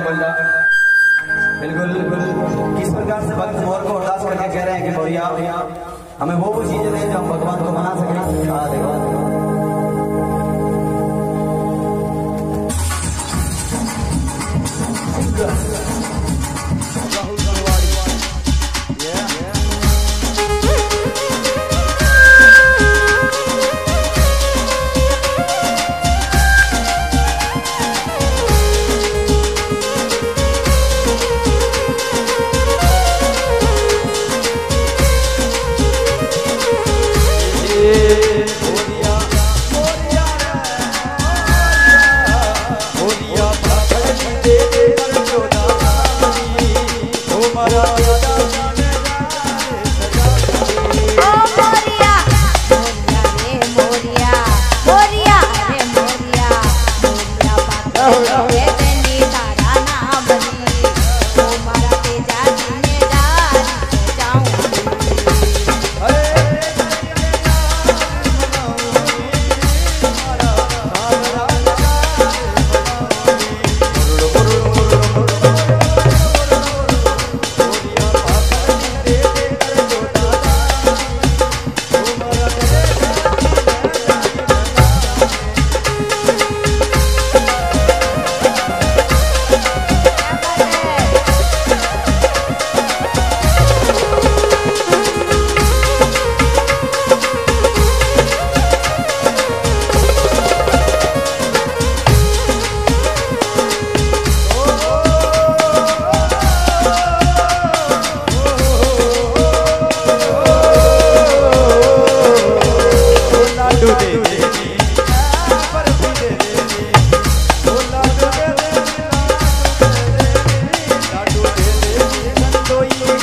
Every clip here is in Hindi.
नहीं बोल रहा बिल्कुल। किस प्रकार से भक्त मोर को उदास करके कह रहे हैं कि मौरिया हमें वो वो चीज़ें दें जो हम भगवान को मना सके। राधे राधे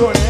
Sure.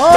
ओ